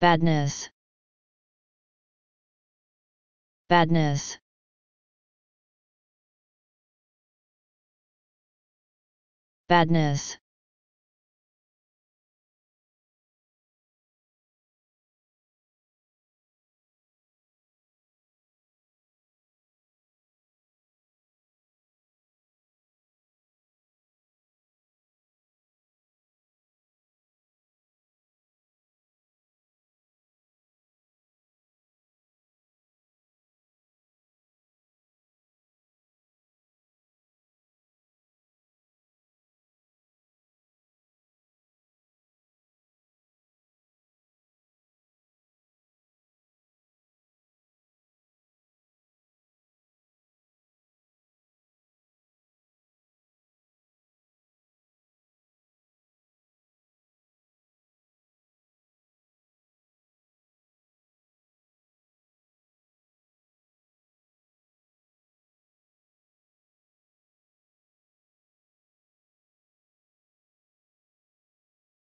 badness. Badness. Badness.